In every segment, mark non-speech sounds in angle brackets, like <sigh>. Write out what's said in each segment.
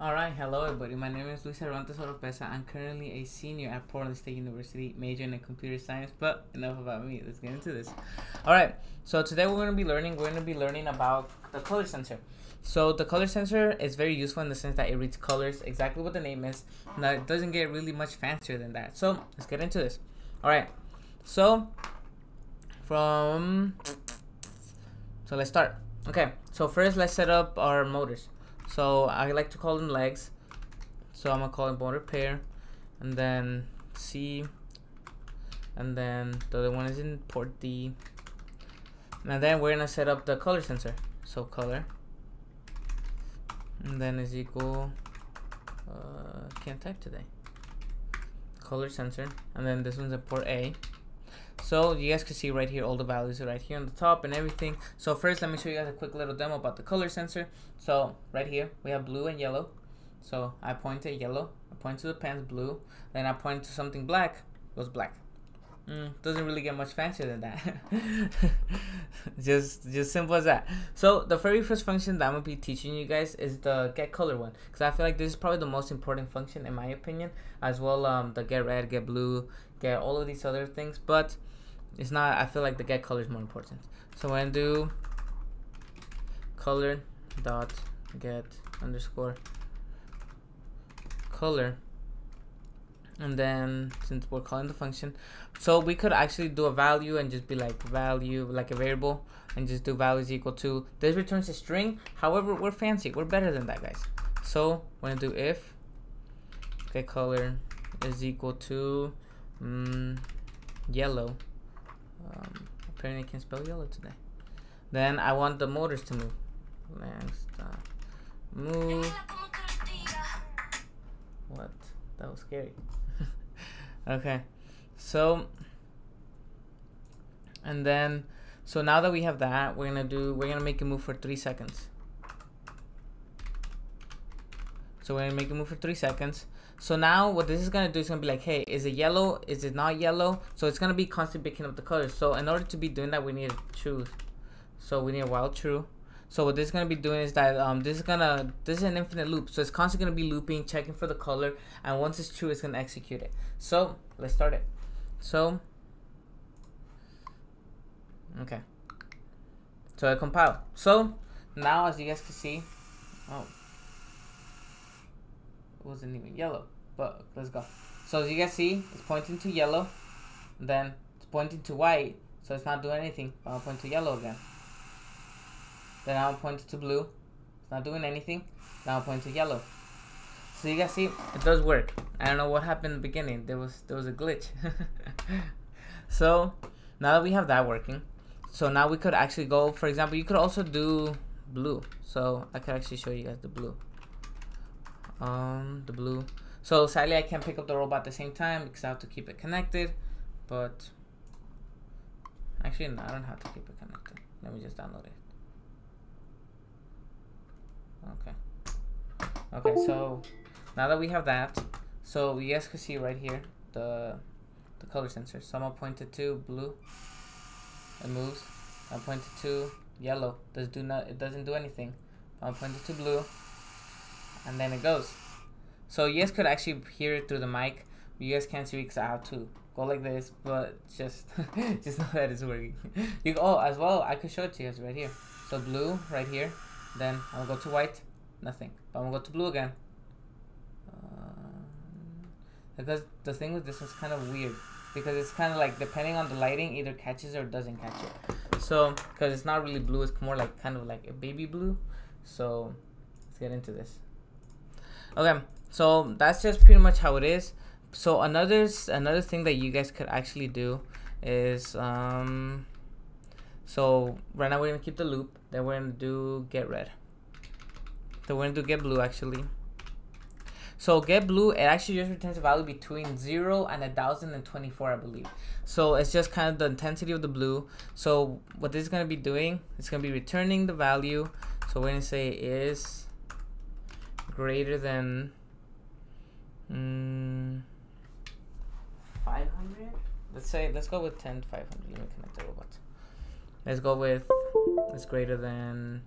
Alright, hello everybody. My name is Luis Cervantes Oropesa. I'm currently a senior at Portland State University, majoring in computer science. But enough about me. Let's get into this. Alright, so today we're going to be learning. We're going to be learning about the color sensor. So the color sensor is very useful in the sense that it reads colors, exactly what the name is. Now it doesn't get really much fancier than that. So let's get into this. Alright, so from so let's start. Okay, so first let's set up our motors. So I like to call them legs. So I'm gonna call it motor pair, and then C, and then the other one is in port D. And then we're gonna set up the color sensor. So color, and then is equal. Uh, can't type today. Color sensor, and then this one's a port A. So you guys can see right here all the values right here on the top and everything. So first let me show you guys a quick little demo about the color sensor. So right here we have blue and yellow. So I point to yellow, I point to the pens blue, then I point to something black, goes black. Mm, doesn't really get much fancier than that. <laughs> just just simple as that. So the very first function that I'm gonna be teaching you guys is the get color one, because I feel like this is probably the most important function in my opinion, as well um the get red, get blue, get all of these other things, but it's not. I feel like the get color is more important. So gonna do color dot get underscore color and then since we're calling the function so we could actually do a value and just be like value like a variable and just do values equal to this returns a string however we're fancy we're better than that guys so we're gonna do if get color is equal to mm, yellow um, apparently I can't spell yellow today. Then I want the motors to move. Let's stop move. What? That was scary. <laughs> Okay. So and then so now that we have that we're gonna do we're gonna make it move for three seconds so we're gonna make it move for three seconds so now what this is gonna do is gonna be like hey is it yellow is it not yellow so it's gonna be constantly picking up the colors so in order to be doing that we need to choose so we need a while true so what this is gonna be doing is that um, this is gonna this is an infinite loop. So it's constantly gonna be looping, checking for the color, and once it's true, it's gonna execute it. So let's start it. So okay. So I compile. So now as you guys can see, oh, it wasn't even yellow, but let's go. So as you guys see, it's pointing to yellow, then it's pointing to white, so it's not doing anything. I'll point to yellow again. Then I'll point to blue. It's not doing anything. Now I'll point to yellow. So you guys see, it does work. I don't know what happened in the beginning. There was there was a glitch. <laughs> so now that we have that working, so now we could actually go. For example, you could also do blue. So I could actually show you guys the blue. Um, the blue. So sadly, I can't pick up the robot at the same time because I have to keep it connected. But actually, no, I don't have to keep it connected. Let me just download it. Okay. Okay, so now that we have that, so you guys can see right here the the color sensor. So I'm gonna point it to blue. It moves. I point it to yellow. Does do not it doesn't do anything. I'll point it to blue. And then it goes. So you guys could actually hear it through the mic. You guys can't see because I have to go like this, but just <laughs> just know that it's working. <laughs> you oh as well I could show it to you guys right here. So blue right here. Then I'll go to white, nothing. But I'm gonna go to blue again. Um, because the thing with this is kind of weird. Because it's kind of like, depending on the lighting, either catches or doesn't catch it. So, because it's not really blue, it's more like kind of like a baby blue. So, let's get into this. Okay, so that's just pretty much how it is. So another another thing that you guys could actually do is um, so right now we're gonna keep the loop. Then we're gonna do get red. Then we're gonna do get blue actually. So get blue, it actually just returns a value between 0 and 1024, I believe. So it's just kind of the intensity of the blue. So what this is going to be doing, it's going to be returning the value. So we're going to say is greater than mm, 500. Let's say, let's go with 10, 500. Let me connect the robot. Let's go with, it's greater than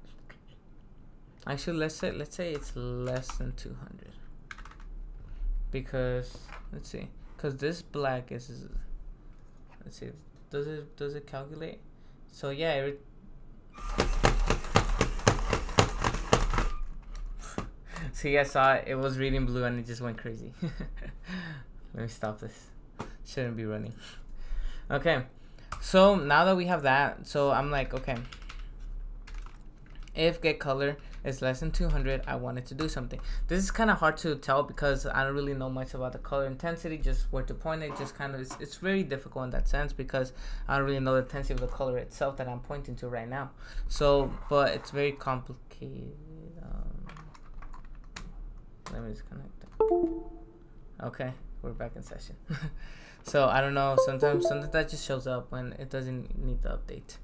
actually let's say let's say it's less than 200 because let's see because this black is let's see does it does it calculate so yeah it see I saw it it was reading blue and it just went crazy. <laughs> Let me stop this. Shouldn't be running. Okay so now that we have that so I'm like okay. If get color is less than 200 I wanted to do something. This is kind of hard to tell because I don't really know much about the color intensity just where to point it just kind of it's, it's very difficult in that sense because I don't really know the intensity of the color itself that I'm pointing to right now. So but it's very complicated let me disconnect okay we're back in session. <laughs> So I don't know sometimes sometimes that just shows up when it doesn't need the update.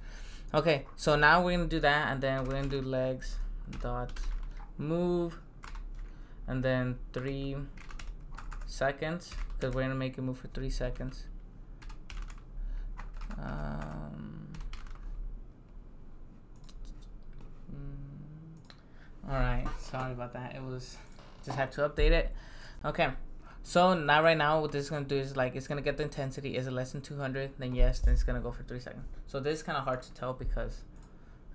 Okay so now we're gonna do that and then we're gonna do legs dot move and then three seconds because we're gonna make it move for three seconds. Um, mm, all right sorry about that. It was just had to update it. Okay so now right now what this is going to do is like it's going to get the intensity is it less than 200 then yes then it's going to go for three seconds. So this is kind of hard to tell because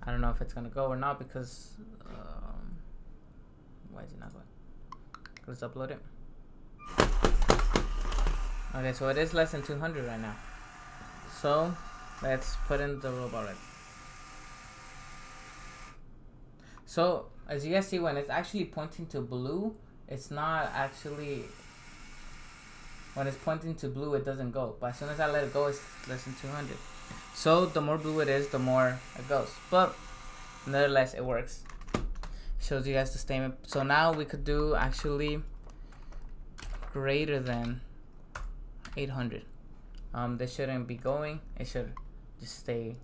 I don't know if it's going to go or not because um, why is it not going? Let's upload it. Okay so it is less than 200 right now. So let's put in the robot right? So as you guys see when it's actually pointing to blue it's not actually when it's pointing to blue it doesn't go. But as soon as I let it go it's less than 200 so the more blue it is the more it goes. But nevertheless it works. Shows you guys the statement so now we could do actually greater than 800 um, this shouldn't be going. It should just stay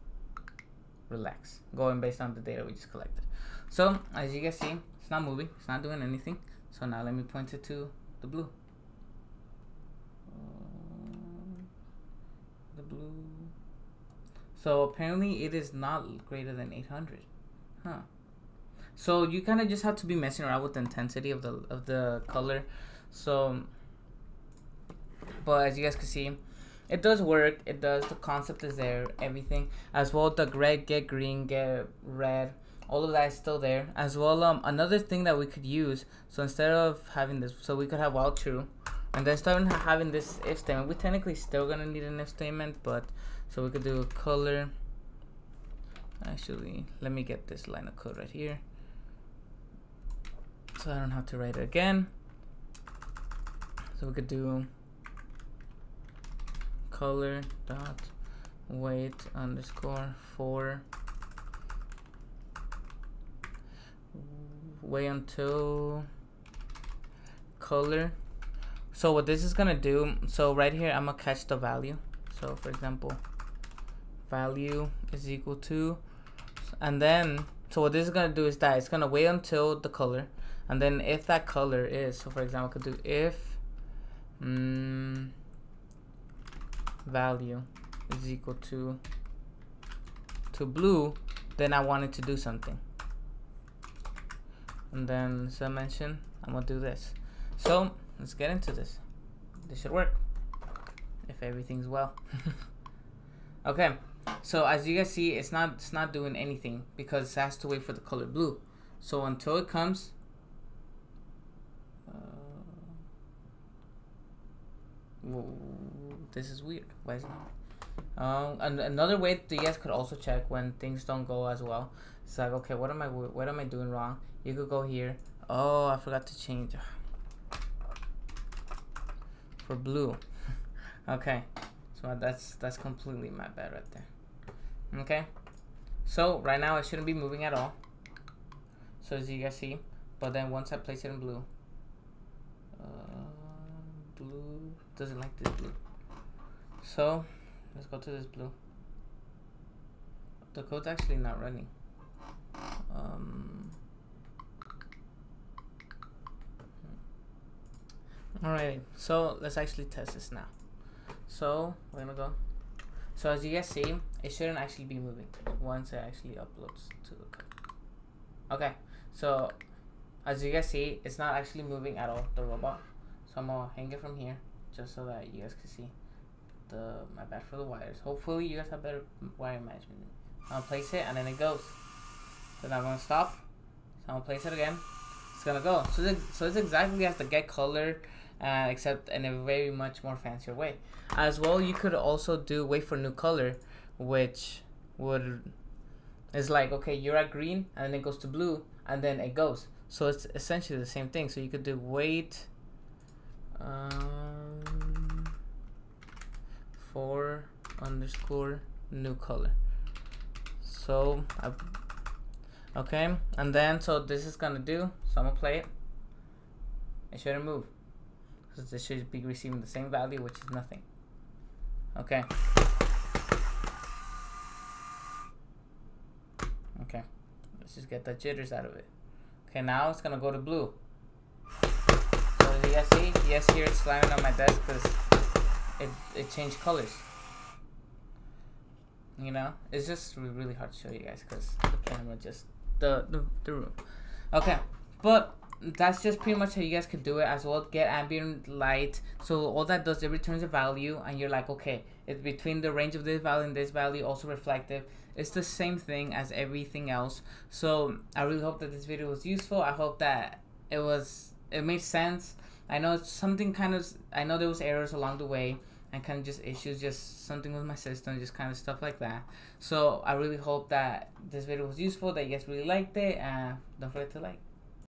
relaxed going based on the data we just collected so as you guys see it's not moving it's not doing anything so now let me point it to the blue uh, the blue. So apparently it is not greater than 800. Huh. So you kind of just have to be messing around with the intensity of the of the color. So, but as you guys can see, it does work. It does. The concept is there. Everything as well. The red get green, get red. All of that is still there. As well, um, another thing that we could use. So instead of having this, so we could have while true and then starting having this if statement we technically still gonna need an if statement but so we could do a color actually let me get this line of code right here so I don't have to write it again so we could do color dot wait underscore for wait until color. So what this is gonna do so right here I'm gonna catch the value. So for example value is equal to and then so what this is gonna do is that it's gonna wait until the color. And then if that color is so for example I could do if mm, value is equal to to blue then I wanted to do something and then as I mentioned I'm gonna do this so let's get into this. This should work if everything's well. <laughs> okay, so as you guys see, it's not it's not doing anything because it has to wait for the color blue. So until it comes, uh, this is weird. Why is it not? Um, and another way that you guys could also check when things don't go as well. It's like, okay, what am I what am I doing wrong? You could go here. Oh, I forgot to change <sighs> for blue. <laughs> okay, so that's that's completely my bad right there. Okay, so right now it shouldn't be moving at all. So as you guys see, but then once I place it in blue, uh, blue doesn't like this blue. So let's go to this blue. The code's actually not running. Um, Alright, so let's actually test this now. So we're gonna go. So as you guys see, it shouldn't actually be moving once it actually uploads to the code. Okay, So as you guys see, it's not actually moving at all, the robot. So I'm gonna hang it from here just so that you guys can see the my bad for the wires. Hopefully you guys have better wire management. I'm gonna place it and then it goes. Then I'm gonna stop. So I'm gonna place it again. It's gonna go. So it's, so it's exactly as the get color uh, except in a very much more fancier way. As well, you could also do wait for new color, which would is like okay, you're at green and then it goes to blue and then it goes. So it's essentially the same thing. So you could do wait um, for underscore new color. So I, okay, and then so this is gonna do. So I'm gonna play it. It shouldn't move because this should be receiving the same value, which is nothing. Okay. Okay, let's just get the jitters out of it. Okay, now it's gonna go to blue. So you see? Yes, here it's slamming on my desk because it, it changed colors. You know, it's just really hard to show you guys because the camera just the, the the room. Okay, but that's just pretty much how you guys can do it as well. Get ambient light. So all that does it returns a value and you're like okay it's between the range of this value and this value also reflective. It's the same thing as everything else. So i really hope that this video was useful. I hope that it was it made sense i know something kind of i know there was errors along the way and kind of just issues just something with my system just kind of stuff like that. So i really hope that this video was useful that you guys really liked it and don't forget to like